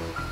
you.